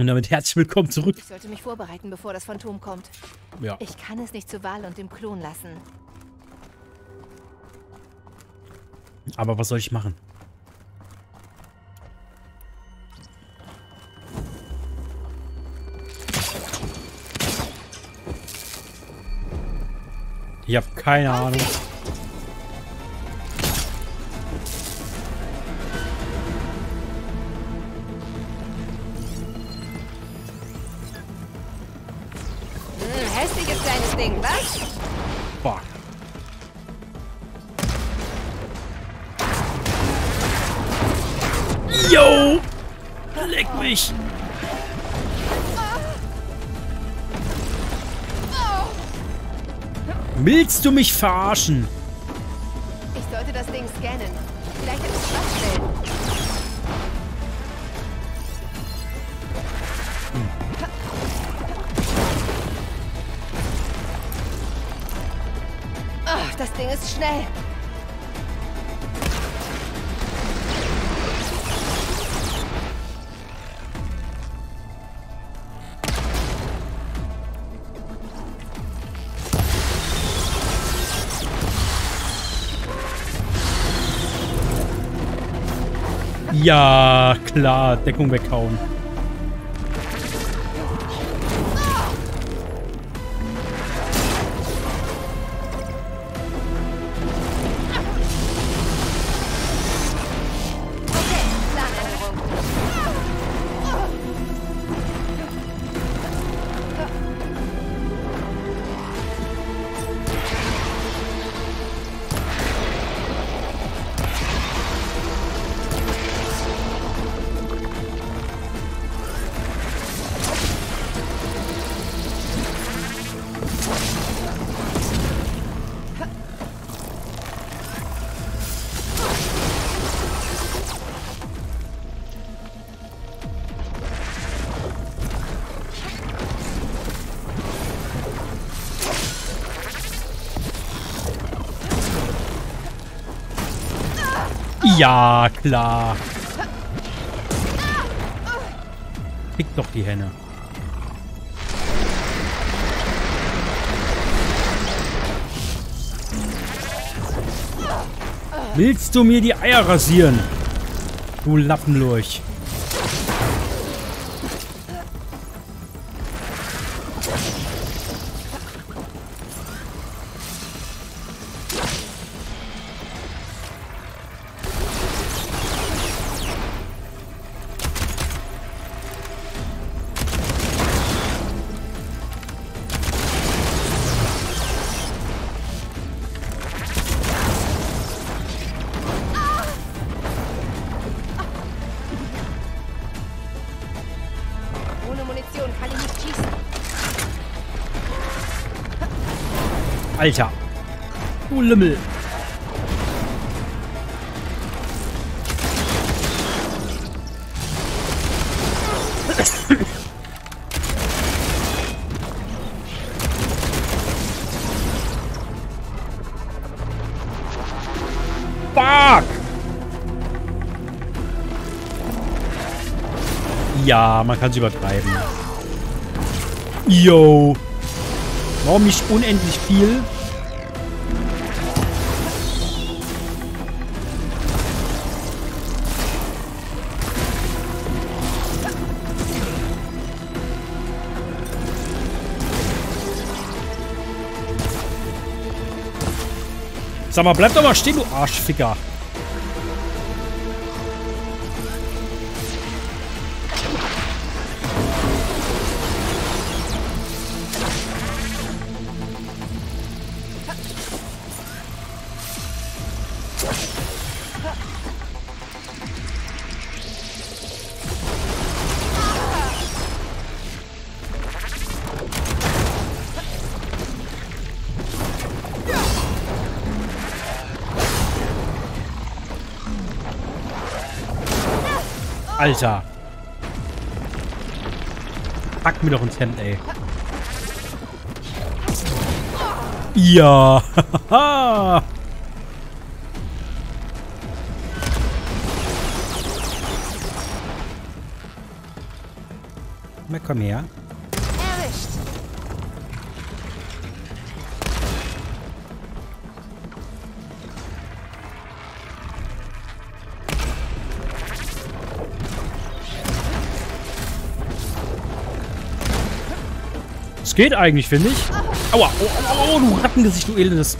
Und damit herzlich willkommen zurück. Ich sollte mich vorbereiten, bevor das Phantom kommt. Ja. Ich kann es nicht zu Wahl und dem Klon lassen. Aber was soll ich machen? Ich habe keine Ahnung. Mich! Willst du mich verarschen? Ich sollte das Ding scannen. Vielleicht hat es Schwachstellen. Ach, das Ding ist schnell. Ja, klar, Deckung weghauen. Ja, klar. Fick doch die Henne. Willst du mir die Eier rasieren? Du Lappenlurch. Lümmel. Ja, man kann es übertreiben. Yo. Warum nicht unendlich viel? Sag mal, bleib doch mal stehen, du Arschficker. Alter. Pack mir doch ins Hemd, ey. Ja. Na komm her. Geht eigentlich, finde ich. Aua, oh, oh, oh, du Rattengesicht, du elendes.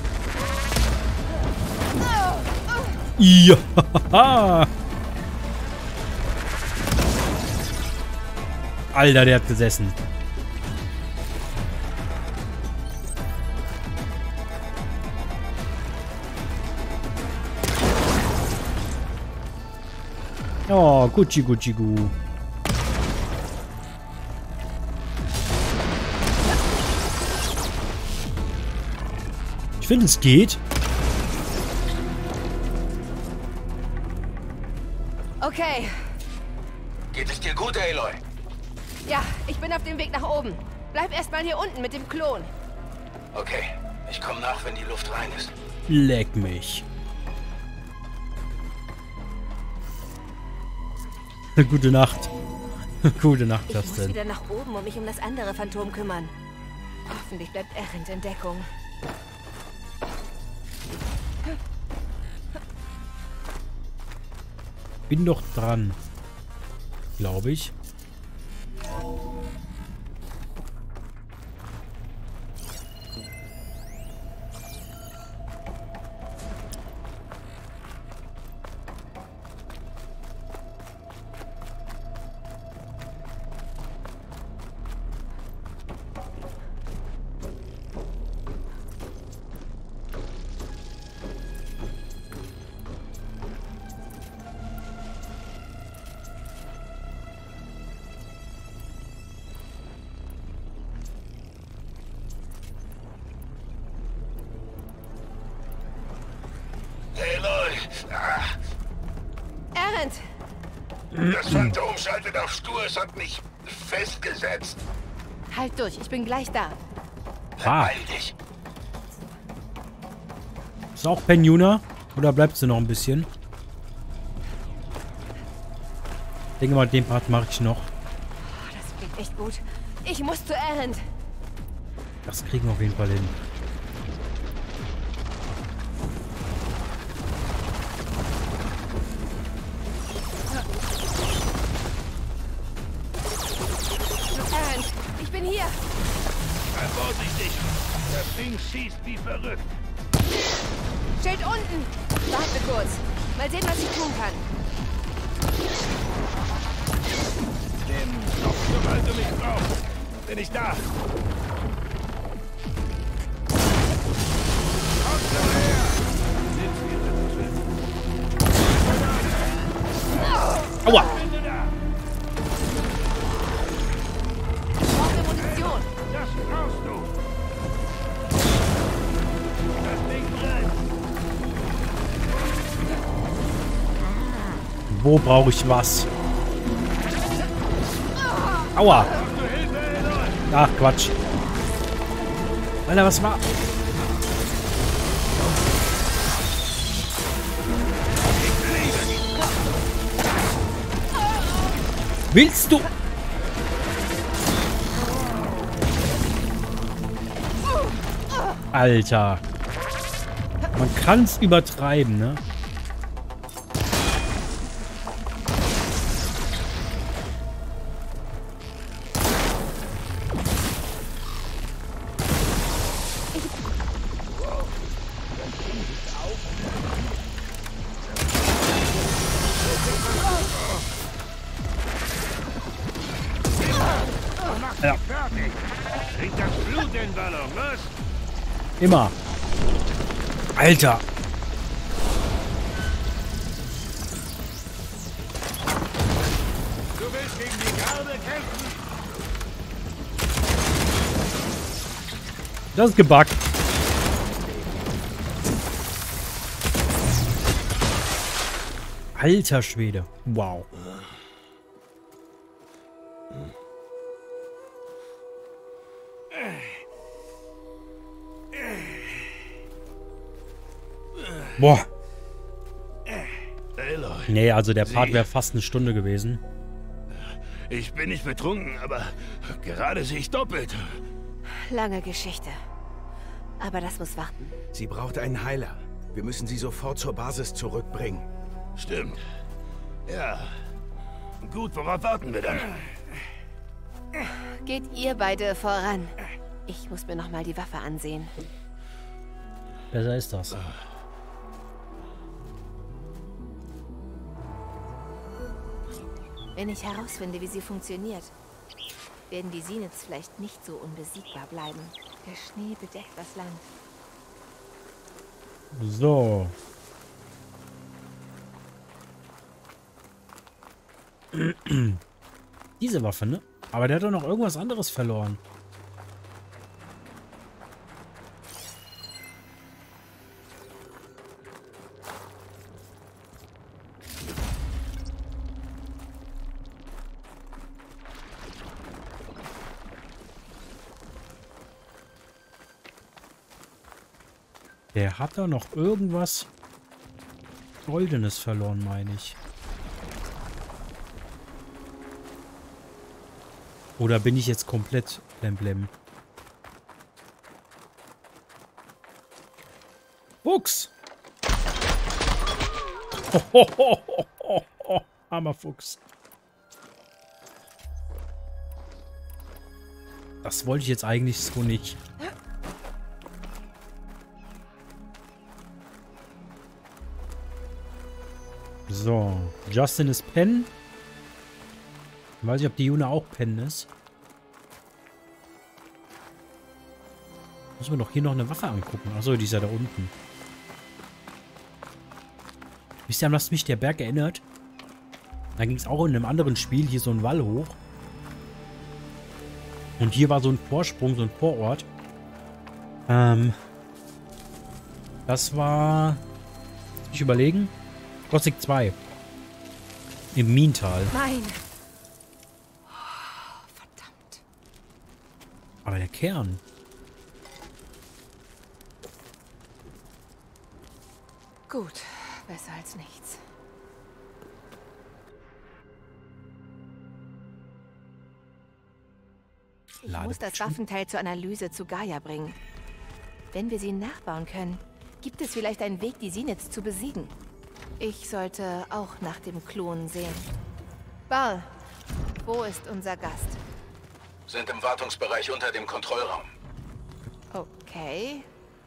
Ja. Alter, der hat gesessen. Oh, Gucci, Gucci, Gu. Ich finde, es geht. Okay. Geht es dir gut, Aloy? Ja, ich bin auf dem Weg nach oben. Bleib erstmal hier unten mit dem Klon. Okay, ich komme nach, wenn die Luft rein ist. Leck mich. Gute Nacht. Gute Nacht, Ich muss Justin. wieder nach oben und mich um das andere Phantom kümmern. Hoffentlich bleibt Erend in Deckung. Bin doch dran. Glaube ich. Das Phantom schaltet auf stur, es hat mich festgesetzt. Halt durch, ich bin gleich da. Ah. Beeil dich. Ist auch Penjuna? Oder bleibt sie noch ein bisschen? Ich denke mal, den Part mache ich noch. Oh, das klingt echt gut. Ich muss zu Erend. Das kriegen wir auf jeden Fall hin. Wie verrückt. Schild unten. Warte kurz. Mal sehen, was ich tun kann. Nimm doch, sobald du mich brauchst. Bin ich da. Aua! Wo brauche ich was? Aua! Ach, Quatsch. Alter, was war... Willst du... Alter. Man kann es übertreiben, ne? Alter. Du willst gegen die Garde kämpfen? Das ist gebackt. Alter Schwede. Wow. Boah. Aloy, Nee, also der Part wäre fast eine Stunde gewesen. Ich bin nicht betrunken, aber gerade sehe ich doppelt. Lange Geschichte. Aber das muss warten. Sie braucht einen Heiler. Wir müssen sie sofort zur Basis zurückbringen. Stimmt. Ja. Gut, worauf warten wir dann? Geht ihr beide voran. Ich muss mir noch mal die Waffe ansehen. Besser ist das. Wenn ich herausfinde, wie sie funktioniert, werden die Sinits vielleicht nicht so unbesiegbar bleiben. Der Schnee bedeckt das Land. So. Diese Waffe, ne? Aber der hat doch noch irgendwas anderes verloren. Der hat da noch irgendwas Goldenes verloren, meine ich. Oder bin ich jetzt komplett blemblem? Fuchs! Armer Fuchs. Das wollte ich jetzt eigentlich so nicht. So, Justin ist Pen. Ich weiß nicht, ob die Juna auch Pen ist. Muss man doch hier noch eine Waffe angucken. Achso, die ist ja da unten. Wisst ihr, an was mich der Berg erinnert? Da ging es auch in einem anderen Spiel hier so ein Wall hoch. Und hier war so ein Vorsprung, so ein Vorort. Ähm. Das war... Ich überlegen. Gothic 2. Im Mintal. Nein! Oh, verdammt. Aber der Kern. Gut, besser als nichts. Ich Lade muss das. Waffenteil zur Analyse zu Gaia bringen. Wenn wir sie nachbauen können, gibt es vielleicht einen Weg, die Sinets zu besiegen. Ich sollte auch nach dem Klon sehen. Bal, wo ist unser Gast? Sind im Wartungsbereich unter dem Kontrollraum. Okay.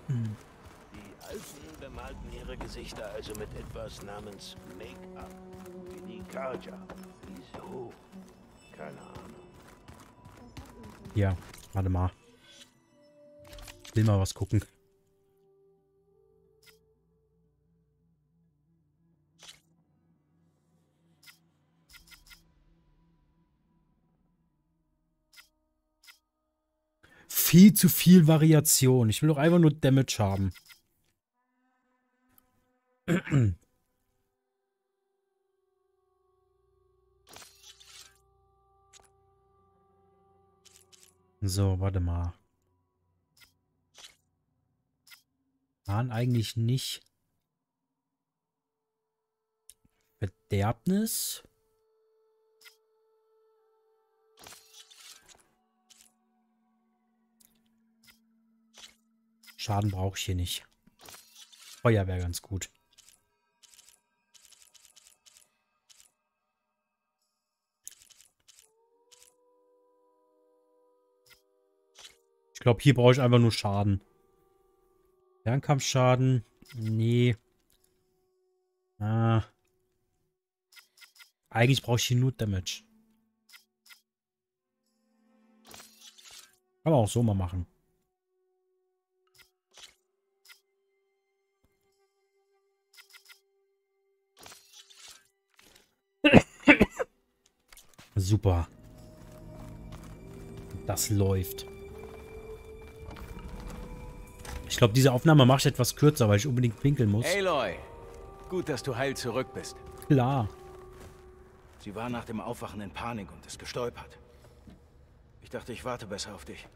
Die Alten bemalten ihre Gesichter also mit etwas namens Make-up. Wie die Karja. Wieso? Keine Ahnung. Ja, warte mal. Ich will mal was gucken. Viel zu viel Variation. Ich will doch einfach nur Damage haben. So, warte mal. Waren eigentlich nicht Verderbnis? Schaden brauche ich hier nicht. Feuer wäre ganz gut. Ich glaube, hier brauche ich einfach nur Schaden. Fernkampfschaden? Nee. Ah. Eigentlich brauche ich hier nur Damage. Kann man auch so mal machen. Super. Das läuft. Ich glaube, diese Aufnahme mache ich etwas kürzer, weil ich unbedingt pinkeln muss. Aloy, gut, dass du heil zurück bist. Klar. Sie war nach dem Aufwachen in Panik und ist gestolpert. Ich dachte, ich warte besser auf dich.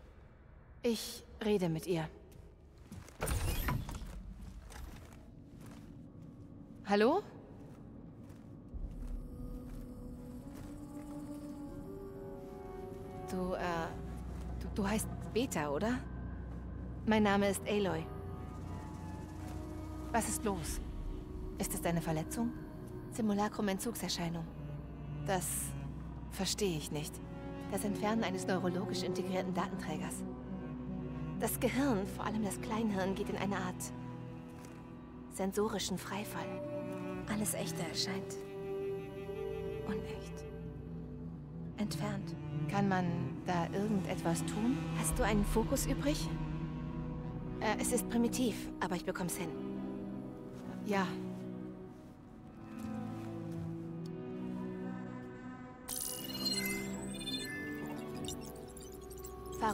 Ich rede mit ihr. Hallo? Du, äh, du, du heißt Beta, oder? Mein Name ist Aloy. Was ist los? Ist es deine Verletzung? Simulacrum-Entzugserscheinung. Das verstehe ich nicht. Das Entfernen eines neurologisch integrierten Datenträgers. Das Gehirn, vor allem das Kleinhirn, geht in eine Art sensorischen Freifall. Alles Echte erscheint unecht. Entfernt. Kann man da irgendetwas tun? Hast du einen Fokus übrig? Äh, es ist primitiv, aber ich bekomm's hin. Ja.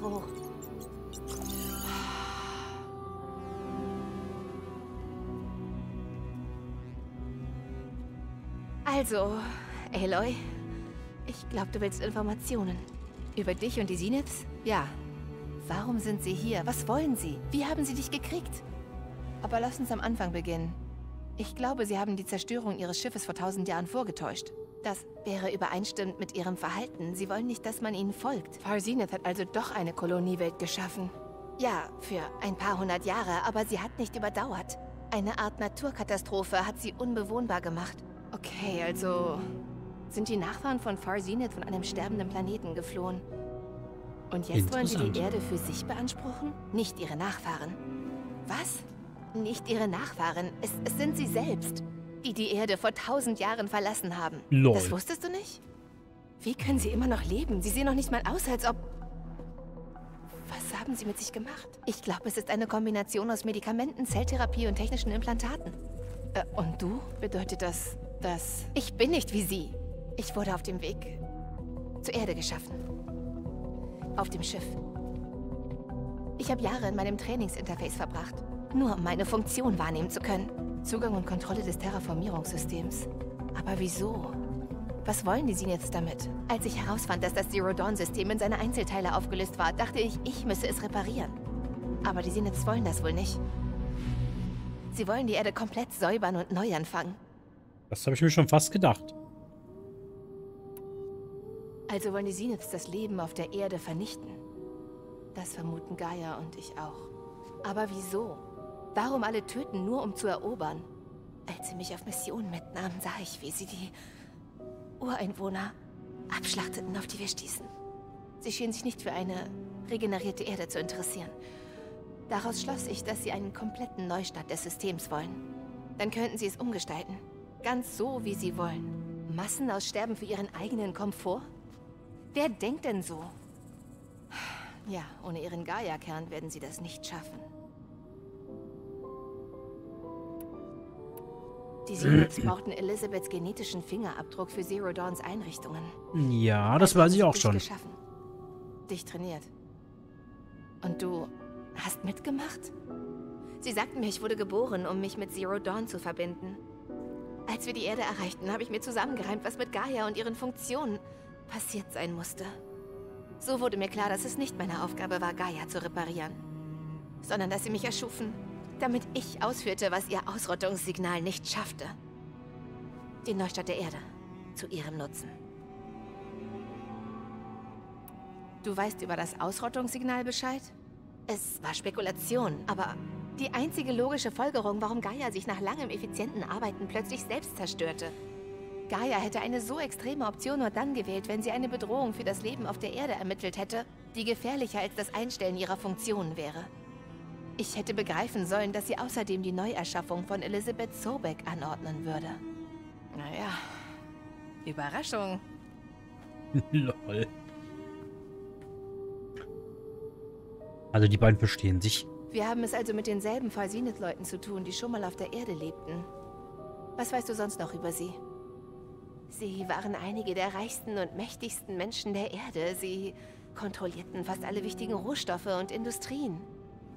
Hoch. Also, Aloy, ich glaube, du willst Informationen. Über dich und die Zeniths? Ja. Warum sind sie hier? Was wollen sie? Wie haben sie dich gekriegt? Aber lass uns am Anfang beginnen. Ich glaube, sie haben die Zerstörung ihres Schiffes vor tausend Jahren vorgetäuscht. Das wäre übereinstimmend mit ihrem Verhalten. Sie wollen nicht, dass man ihnen folgt. Farzenith hat also doch eine Koloniewelt geschaffen. Ja, für ein paar hundert Jahre, aber sie hat nicht überdauert. Eine Art Naturkatastrophe hat sie unbewohnbar gemacht. Okay, also sind die Nachfahren von Farzenith von einem sterbenden Planeten geflohen. Und jetzt wollen sie die Erde für sich beanspruchen? Nicht ihre Nachfahren. Was? Nicht ihre Nachfahren. Es, es sind sie selbst, die die Erde vor tausend Jahren verlassen haben. Lol. Das wusstest du nicht? Wie können sie immer noch leben? Sie sehen noch nicht mal aus, als ob... Was haben sie mit sich gemacht? Ich glaube, es ist eine Kombination aus Medikamenten, Zelltherapie und technischen Implantaten. Äh, und du? Bedeutet das, dass... Ich bin nicht wie sie. Ich wurde auf dem Weg zur Erde geschaffen. Auf dem Schiff. Ich habe Jahre in meinem Trainingsinterface verbracht, nur um meine Funktion wahrnehmen zu können. Zugang und Kontrolle des Terraformierungssystems. Aber wieso? Was wollen die Zeniths damit? Als ich herausfand, dass das Zero-Dawn-System in seine Einzelteile aufgelöst war, dachte ich, ich müsse es reparieren. Aber die Zeniths wollen das wohl nicht. Sie wollen die Erde komplett säubern und neu anfangen. Das habe ich mir schon fast gedacht. Also wollen die Zeniths das Leben auf der Erde vernichten. Das vermuten Gaia und ich auch. Aber wieso? Warum alle töten, nur um zu erobern? Als sie mich auf Mission mitnahmen, sah ich, wie sie die Ureinwohner abschlachteten, auf die wir stießen. Sie schienen sich nicht für eine regenerierte Erde zu interessieren. Daraus schloss ich, dass sie einen kompletten Neustart des Systems wollen. Dann könnten sie es umgestalten. Ganz so, wie sie wollen. Massen aussterben für ihren eigenen Komfort? Wer denkt denn so? Ja, ohne ihren Gaia-Kern werden sie das nicht schaffen. Die Zeniths brauchten Elizabeths genetischen Fingerabdruck für Zero Dawns Einrichtungen. Ja, das weiß ich auch schon. Geschaffen. Dich trainiert. Und du hast mitgemacht? Sie sagten mir, ich wurde geboren, um mich mit Zero Dawn zu verbinden. Als wir die Erde erreichten, habe ich mir zusammengereimt, was mit Gaia und ihren Funktionen passiert sein musste. So wurde mir klar, dass es nicht meine Aufgabe war, Gaia zu reparieren, sondern dass sie mich erschufen, damit ich ausführte, was ihr Ausrottungssignal nicht schaffte. Den Neustart der Erde. Zu ihrem Nutzen. Du weißt über das Ausrottungssignal Bescheid? Es war Spekulation, aber die einzige logische Folgerung, warum Gaia sich nach langem effizienten Arbeiten plötzlich selbst zerstörte. Gaia hätte eine so extreme Option nur dann gewählt, wenn sie eine Bedrohung für das Leben auf der Erde ermittelt hätte, die gefährlicher als das Einstellen ihrer Funktionen wäre. Ich hätte begreifen sollen, dass sie außerdem die Neuerschaffung von Elizabeth Sobeck anordnen würde. Naja, Überraschung. Lol. Also die beiden verstehen sich. Wir haben es also mit denselben Falsinith-Leuten zu tun, die schon mal auf der Erde lebten. Was weißt du sonst noch über sie? Sie waren einige der reichsten und mächtigsten Menschen der Erde. Sie kontrollierten fast alle wichtigen Rohstoffe und Industrien.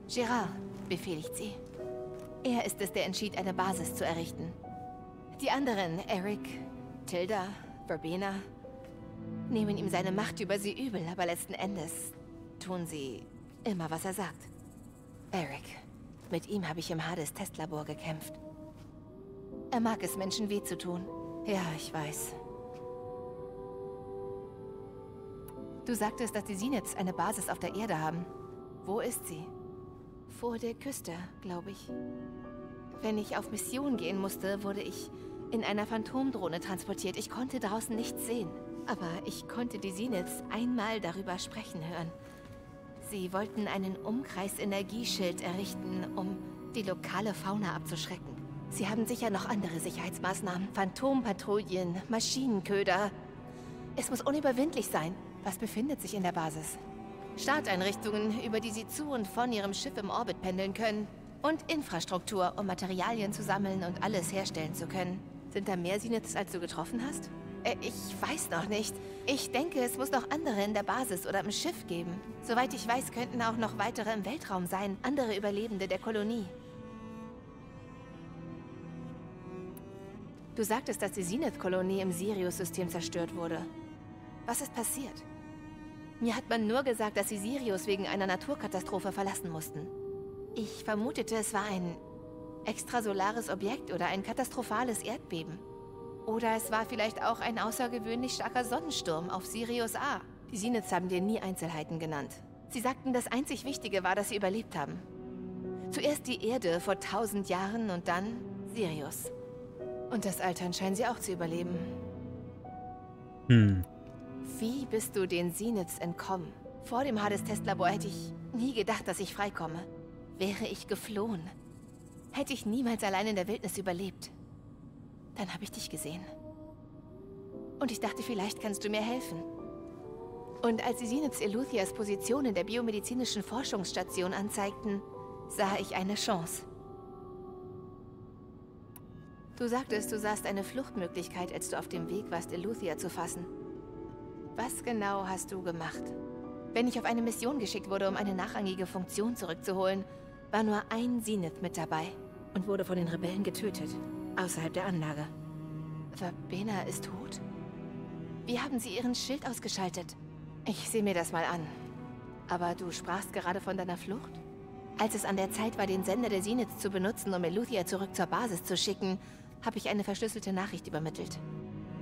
Gerard befehligt sie. Er ist es, der entschied, eine Basis zu errichten. Die anderen, Eric, Tilda, Verbena, nehmen ihm seine Macht über sie übel, aber letzten Endes tun sie immer, was er sagt. Eric, mit ihm habe ich im Hades-Testlabor gekämpft. Er mag es, Menschen weh zu tun. Ja, ich weiß. Du sagtest, dass die Sinets eine Basis auf der Erde haben. Wo ist sie? Vor der Küste, glaube ich. Wenn ich auf Mission gehen musste, wurde ich in einer Phantomdrohne transportiert. Ich konnte draußen nichts sehen. Aber ich konnte die Sinets einmal darüber sprechen hören. Sie wollten einen Umkreisenergieschild errichten, um die lokale Fauna abzuschrecken. Sie haben sicher noch andere Sicherheitsmaßnahmen. Phantompatrouillen, Maschinenköder. Es muss unüberwindlich sein. Was befindet sich in der Basis? Starteinrichtungen, über die Sie zu und von Ihrem Schiff im Orbit pendeln können. Und Infrastruktur, um Materialien zu sammeln und alles herstellen zu können. Sind da mehr Sinets, als du getroffen hast? Äh, ich weiß noch nicht. Ich denke, es muss noch andere in der Basis oder im Schiff geben. Soweit ich weiß, könnten auch noch weitere im Weltraum sein. Andere Überlebende der Kolonie. Du sagtest, dass die Zenith-Kolonie im Sirius-System zerstört wurde. Was ist passiert? Mir hat man nur gesagt, dass sie Sirius wegen einer Naturkatastrophe verlassen mussten. Ich vermutete, es war ein extrasolares Objekt oder ein katastrophales Erdbeben. Oder es war vielleicht auch ein außergewöhnlich starker Sonnensturm auf Sirius A. Die Sinets haben dir nie Einzelheiten genannt. Sie sagten, das einzig Wichtige war, dass sie überlebt haben. Zuerst die Erde vor tausend Jahren und dann Sirius. Und das Altern scheinen sie auch zu überleben. Hm. Wie bist du den Sinets entkommen? Vor dem Hades-Testlabor hätte ich nie gedacht, dass ich freikomme. Wäre ich geflohen, hätte ich niemals allein in der Wildnis überlebt. Dann habe ich dich gesehen. Und ich dachte, vielleicht kannst du mir helfen. Und als die Sinets Eluthias Position in der biomedizinischen Forschungsstation anzeigten, sah ich eine Chance. Du sagtest, du sahst eine Fluchtmöglichkeit, als du auf dem Weg warst, Eluthia zu fassen. Was genau hast du gemacht? Wenn ich auf eine Mission geschickt wurde, um eine nachrangige Funktion zurückzuholen, war nur ein Zenith mit dabei und wurde von den Rebellen getötet. Außerhalb der Anlage. Verbena ist tot? Wie haben sie ihren Schild ausgeschaltet? Ich sehe mir das mal an. Aber du sprachst gerade von deiner Flucht? Als es an der Zeit war, den Sender der Zenith zu benutzen, um Eluthia zurück zur Basis zu schicken, habe ich eine verschlüsselte Nachricht übermittelt.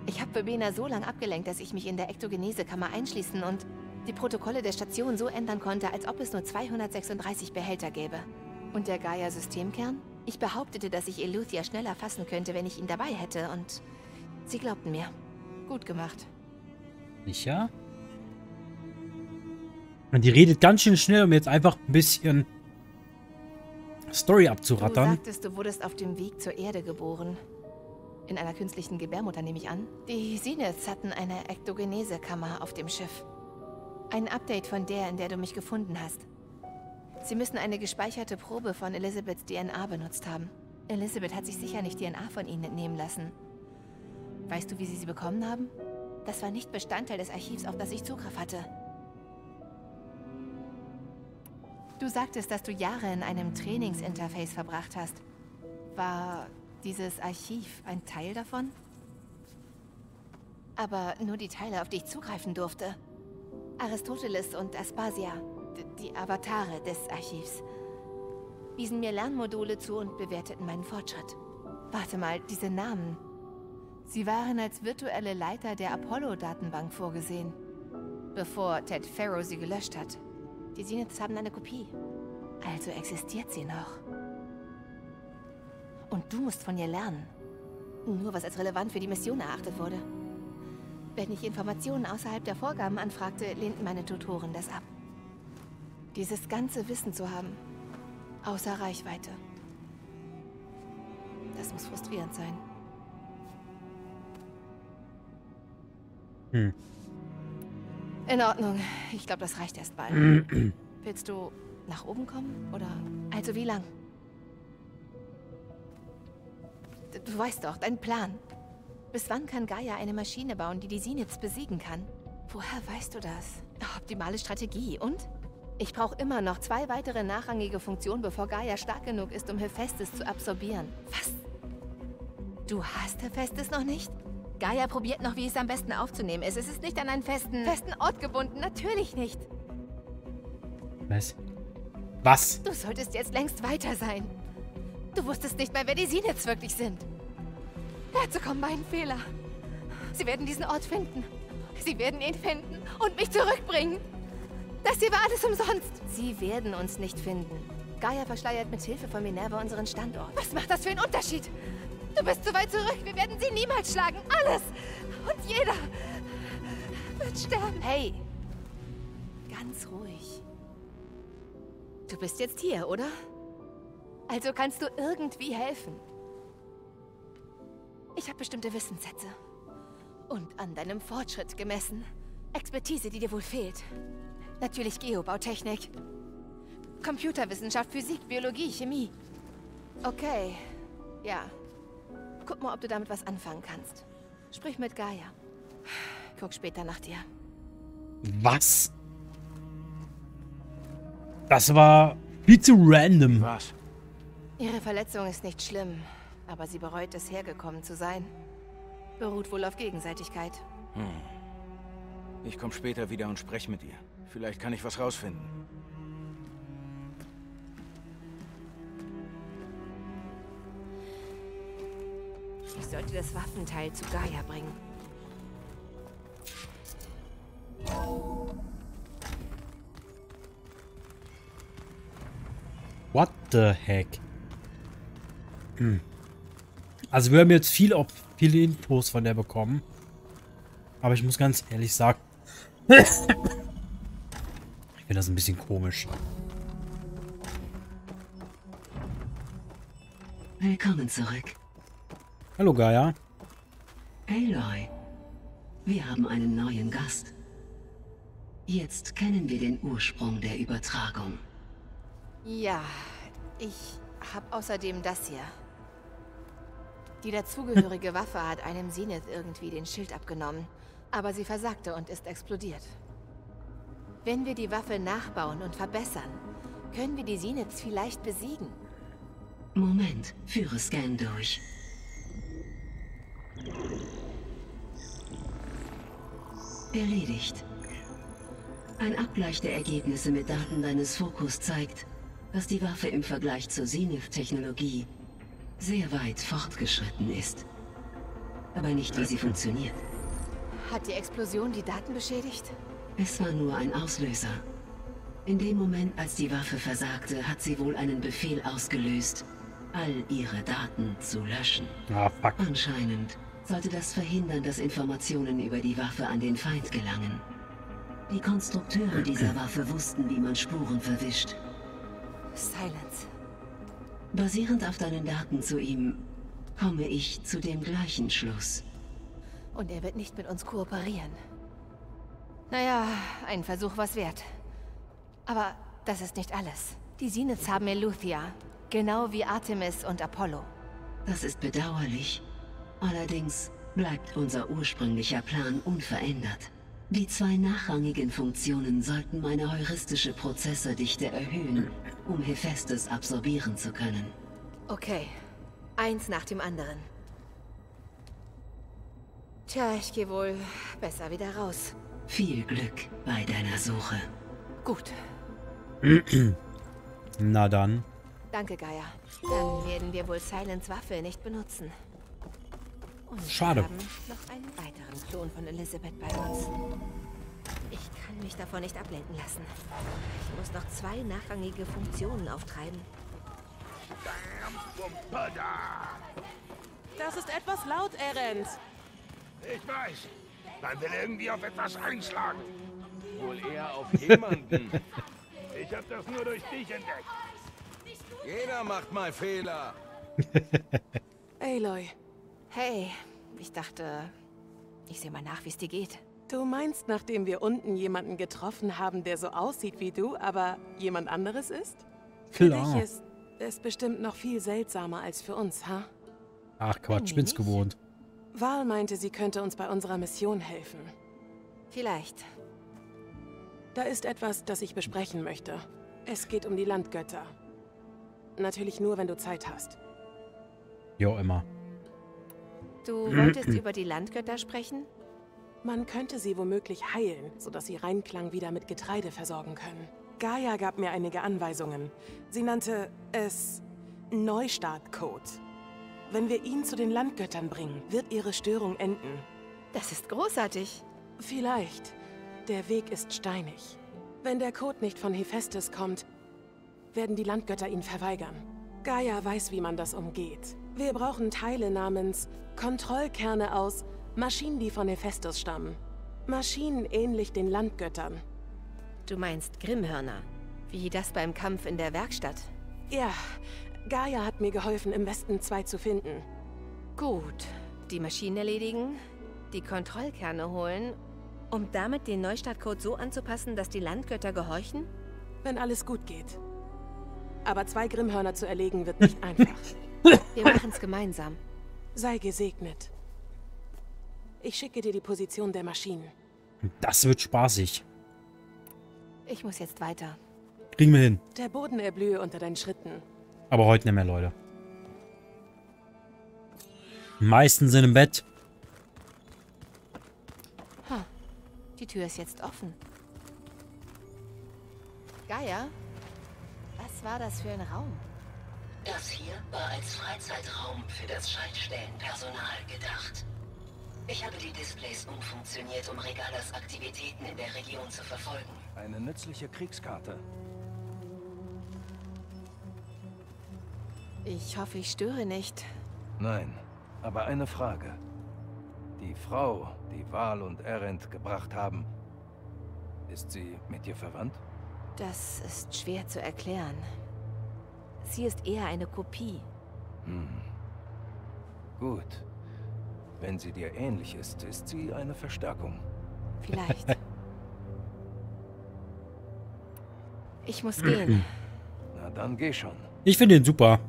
Ich habe Verbena so lange abgelenkt, dass ich mich in der Ektogenesekammer einschließen und die Protokolle der Station so ändern konnte, als ob es nur 236 Behälter gäbe. Und der Gaia-Systemkern? Ich behauptete, dass ich Eluthia schneller fassen könnte, wenn ich ihn dabei hätte und sie glaubten mir. Gut gemacht. Sicher? Und die redet ganz schön schnell, um jetzt einfach ein bisschen Story abzurattern. Du sagtest, du wurdest auf dem Weg zur Erde geboren. In einer künstlichen Gebärmutter nehme ich an. Die Sinets hatten eine Ektogenesekammer auf dem Schiff. Ein Update von der, in der du mich gefunden hast. Sie müssen eine gespeicherte Probe von Elizabeths DNA benutzt haben. Elizabeth hat sich sicher nicht DNA von ihnen entnehmen lassen. Weißt du, wie sie sie bekommen haben? Das war nicht Bestandteil des Archivs, auf das ich Zugriff hatte. Du sagtest, dass du Jahre in einem Trainingsinterface verbracht hast. War dieses Archiv ein Teil davon? Aber nur die Teile, auf die ich zugreifen durfte. Aristoteles und Aspasia die Avatare des Archivs, wiesen mir Lernmodule zu und bewerteten meinen Fortschritt. Warte mal, diese Namen. Sie waren als virtuelle Leiter der Apollo-Datenbank vorgesehen, bevor Ted Farrow sie gelöscht hat. Die Zeniths haben eine Kopie. Also existiert sie noch. Und du musst von ihr lernen. Nur was als relevant für die Mission erachtet wurde. Wenn ich Informationen außerhalb der Vorgaben anfragte, lehnten meine Tutoren das ab. Dieses ganze Wissen zu haben. Außer Reichweite. Das muss frustrierend sein. Hm. In Ordnung. Ich glaube, das reicht erst bald. Willst du nach oben kommen? Oder also wie lang? Du weißt doch, dein Plan. Bis wann kann Gaia eine Maschine bauen, die die Sinitz besiegen kann? Woher weißt du das? Optimale Strategie. Und? Ich brauche immer noch zwei weitere nachrangige Funktionen, bevor Gaia stark genug ist, um Hephaestus zu absorbieren. Was? Du hast Hephaestus noch nicht? Gaia probiert noch, wie es am besten aufzunehmen ist. Es ist nicht an einen festen, festen Ort gebunden. Natürlich nicht. Was? Was? Du solltest jetzt längst weiter sein. Du wusstest nicht mehr, wer die Sinets wirklich sind. Dazu kommen mein Fehler. Sie werden diesen Ort finden. Sie werden ihn finden und mich zurückbringen. Das hier war alles umsonst. Sie werden uns nicht finden. Gaia verschleiert mit Hilfe von Minerva unseren Standort. Was macht das für einen Unterschied? Du bist zu weit zurück. Wir werden sie niemals schlagen. Alles. Und jeder wird sterben. Hey. Ganz ruhig. Du bist jetzt hier, oder? Also kannst du irgendwie helfen. Ich habe bestimmte Wissenssätze. Und an deinem Fortschritt gemessen. Expertise, die dir wohl fehlt. Natürlich Geobautechnik. Computerwissenschaft, Physik, Biologie, Chemie. Okay. Ja. Guck mal, ob du damit was anfangen kannst. Sprich mit Gaia. Guck später nach dir. Was? Das war viel zu random. Was? Ihre Verletzung ist nicht schlimm, aber sie bereut es, hergekommen zu sein. Beruht wohl auf Gegenseitigkeit. Hm. Ich komme später wieder und spreche mit ihr. Vielleicht kann ich was rausfinden. Sollte das Waffenteil zu Gaia bringen. What the heck? Hm. Also wir haben jetzt viel, auch viele Infos von der bekommen. Aber ich muss ganz ehrlich sagen, ich finde das ein bisschen komisch. Willkommen zurück. Hallo Gaia. Aloy, wir haben einen neuen Gast. Jetzt kennen wir den Ursprung der Übertragung. Ja, ich habe außerdem das hier. Die dazugehörige Waffe hat einem Zenith irgendwie den Schild abgenommen, aber sie versagte und ist explodiert. Wenn wir die Waffe nachbauen und verbessern, können wir die Zeniths vielleicht besiegen. Moment, führe Scan durch. Erledigt. Ein Abgleich der Ergebnisse mit Daten deines Fokus zeigt, dass die Waffe im Vergleich zur Zenith-Technologie sehr weit fortgeschritten ist. Aber nicht, wie sie funktioniert. Hat die Explosion die Daten beschädigt? Es war nur ein Auslöser. In dem Moment, als die Waffe versagte, hat sie wohl einen Befehl ausgelöst, all ihre Daten zu löschen. Ah, fuck. Anscheinend sollte das verhindern, dass Informationen über die Waffe an den Feind gelangen. Die Konstrukteure dieser Waffe wussten, wie man Spuren verwischt. Silence. Basierend auf deinen Daten zu ihm, komme ich zu dem gleichen Schluss. Und er wird nicht mit uns kooperieren. Naja, ein Versuch was wert. Aber das ist nicht alles. Die Zeniths haben Eleuthia. Genau wie Artemis und Apollo. Das ist bedauerlich. Allerdings bleibt unser ursprünglicher Plan unverändert. Die zwei nachrangigen Funktionen sollten meine heuristische Prozessordichte erhöhen, um Hephaestus absorbieren zu können. Okay. Eins nach dem anderen. Tja, ich gehe wohl besser wieder raus. Viel Glück bei deiner Suche. Gut. Na dann. Danke, Gaia. Dann werden wir wohl Silence Waffe nicht benutzen. Und Schade. wir haben noch einen weiteren Klon von Elizabeth bei uns. Ich kann mich davon nicht ablenken lassen. Ich muss noch zwei nachrangige Funktionen auftreiben. Das ist etwas laut, Erend. Ich weiß. Man will irgendwie auf etwas einschlagen. Wohl eher auf jemanden. Ich habe das nur durch dich entdeckt. Jeder macht mal Fehler. Aloy, Hey, ich dachte, ich sehe mal nach, wie es dir geht. du meinst, nachdem wir unten jemanden getroffen haben, der so aussieht wie du, aber jemand anderes ist? Für Klar. dich ist es bestimmt noch viel seltsamer als für uns, ha? Ach Quatsch, bin's gewohnt. Val meinte, sie könnte uns bei unserer Mission helfen. Vielleicht. Da ist etwas, das ich besprechen möchte. Es geht um die Landgötter. Natürlich nur, wenn du Zeit hast. Jo, immer. Du wolltest über die Landgötter sprechen? Man könnte sie womöglich heilen, sodass sie Reinklang wieder mit Getreide versorgen können. Gaia gab mir einige Anweisungen. Sie nannte es Neustartcode. Wenn wir ihn zu den Landgöttern bringen, wird ihre Störung enden. Das ist großartig. Vielleicht. Der Weg ist steinig. Wenn der Code nicht von Hephaestus kommt, werden die Landgötter ihn verweigern. Gaia weiß, wie man das umgeht. Wir brauchen Teile namens Kontrollkerne aus Maschinen, die von Hephaestus stammen. Maschinen ähnlich den Landgöttern. Du meinst Grimmhörner. Wie das beim Kampf in der Werkstatt. Ja, Gaia hat mir geholfen, im Westen zwei zu finden. Gut. Die Maschinen erledigen, die Kontrollkerne holen, um damit den Neustartcode so anzupassen, dass die Landgötter gehorchen? Wenn alles gut geht. Aber zwei Grimmhörner zu erlegen wird nicht einfach. Wir machen's gemeinsam. Sei gesegnet. Ich schicke dir die Position der Maschinen. Das wird spaßig. Ich muss jetzt weiter. Kriegen wir hin. Der Boden erblühe unter deinen Schritten. Aber heute nicht mehr, Leute. Die meisten sind im Bett. Ha, die Tür ist jetzt offen. Gaia, was war das für ein Raum? Das hier war als Freizeitraum für das Schaltstellenpersonal gedacht. Ich habe die Displays umfunktioniert, um Regalas Aktivitäten in der Region zu verfolgen. Eine nützliche Kriegskarte. Ich hoffe, ich störe nicht. Nein, aber eine Frage. Die Frau, die Val und Erend gebracht haben, ist sie mit dir verwandt? Das ist schwer zu erklären. Sie ist eher eine Kopie. Hm. Gut. Wenn sie dir ähnlich ist, ist sie eine Verstärkung. Vielleicht. ich muss gehen. Na dann geh schon. Ich finde ihn super.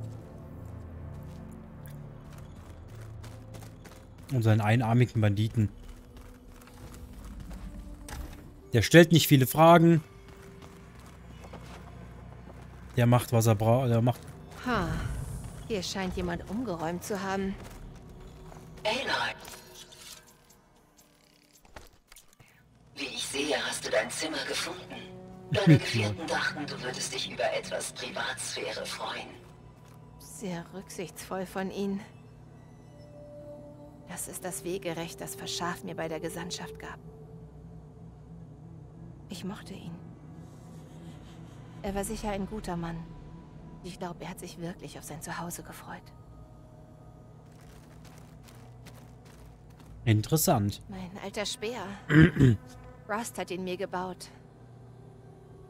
Und seinen einarmigen Banditen. Der stellt nicht viele Fragen. Der macht, was er braucht. Der macht. Ha. Hier scheint jemand umgeräumt zu haben. Aloy! Wie ich sehe, hast du dein Zimmer gefunden. Deine Gefährten dachten, du würdest dich über etwas Privatsphäre freuen. Sehr rücksichtsvoll von Ihnen. Das ist das Wegerecht, das Verschaf mir bei der Gesandtschaft gab. Ich mochte ihn. Er war sicher ein guter Mann. Ich glaube, er hat sich wirklich auf sein Zuhause gefreut. Interessant. Mein alter Speer. Rust hat ihn mir gebaut.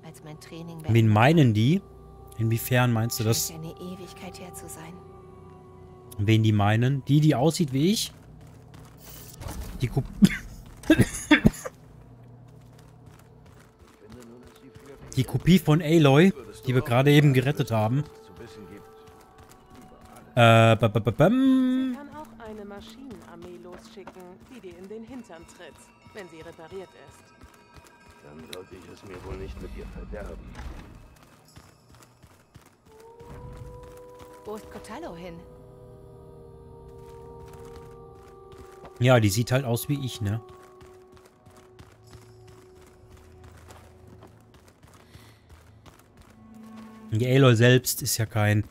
Als mein Training Wen meinen die? Inwiefern meinst du das? Eine Ewigkeit her zu sein. Wen die meinen? Die, die aussieht wie ich? Die Kup Die Kopie von Aloy, die wir gerade eben gerettet haben. Äh, ba, ba, ba, bam. Kann auch eine Maschinenarmee losschicken, die dir in den Hintern tritt, wenn sie repariert ist. Dann sollte ich es mir wohl nicht mit ihr verderben. Wo ist Cotallo hin? Ja, die sieht halt aus wie ich, ne? Die Aloy selbst ist ja kein...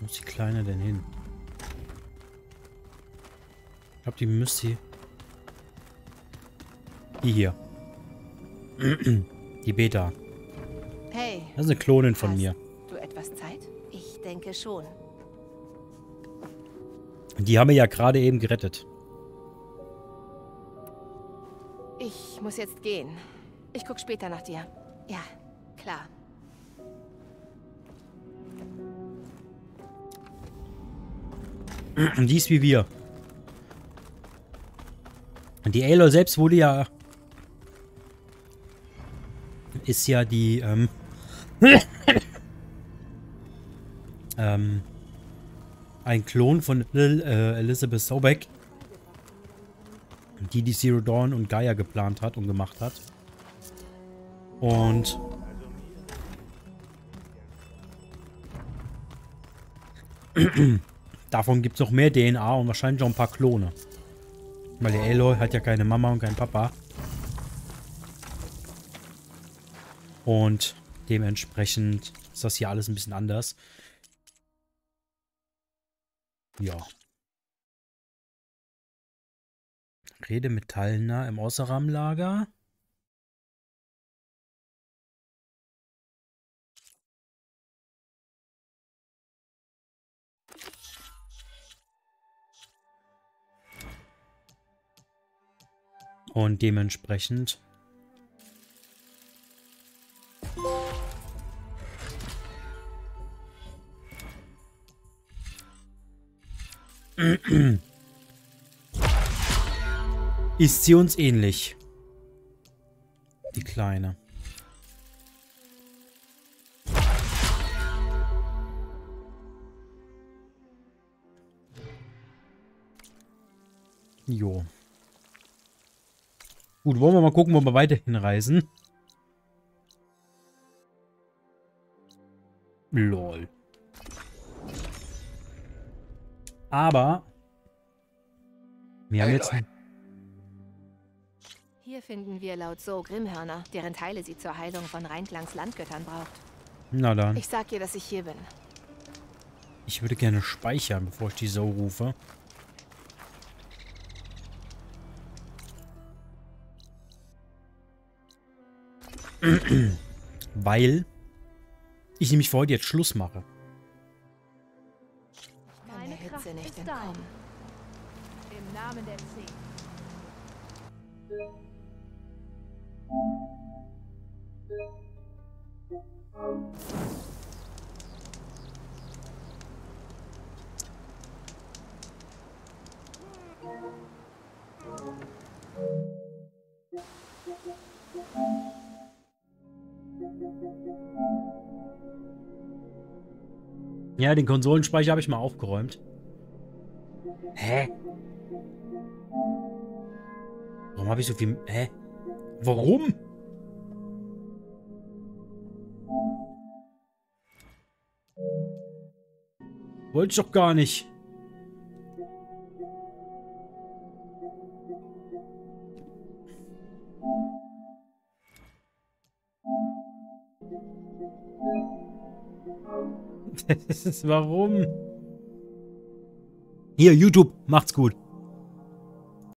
Wo ist die Kleine denn hin? Ich glaube, die müsste hier... Die hier. Die Beta. Hey. Das ist eine Klonin von hast mir. Du etwas Zeit? Ich denke schon. Die haben wir ja gerade eben gerettet. Ich muss jetzt gehen. Ich guck später nach dir. Ja, klar. Die ist wie wir. Und die Aloy selbst wurde ja... Ist ja die, ähm... ähm... Ein Klon von Lil, äh, Elizabeth Sobeck. Die die Zero Dawn und Gaia geplant hat und gemacht hat. Und... Davon gibt es noch mehr DNA und wahrscheinlich auch ein paar Klone. Weil der Aloy hat ja keine Mama und keinen Papa. Und dementsprechend ist das hier alles ein bisschen anders. Ja. Rede mit Teilnah im Außerrahmenlager. Und dementsprechend ist sie uns ähnlich. Die Kleine. Jo. Gut, wollen wir mal gucken, wo wir weiterhin reisen. Lol. Aber wir haben jetzt... Hier finden wir laut So Grimmhörner, deren Teile sie zur Heilung von Reinklangs Landgöttern braucht. Na dann. Ich sag ihr, dass ich hier bin. Ich würde gerne speichern, bevor ich die So rufe. Weil ich nämlich für heute jetzt Schluss mache. Kann der Hitze nicht entkommen. Im Namen der Zehn. Ja, den Konsolenspeicher habe ich mal aufgeräumt. Hä? Warum habe ich so viel... Hä? Warum? Wollte ich doch gar nicht. Das ist warum? Hier, YouTube, macht's gut.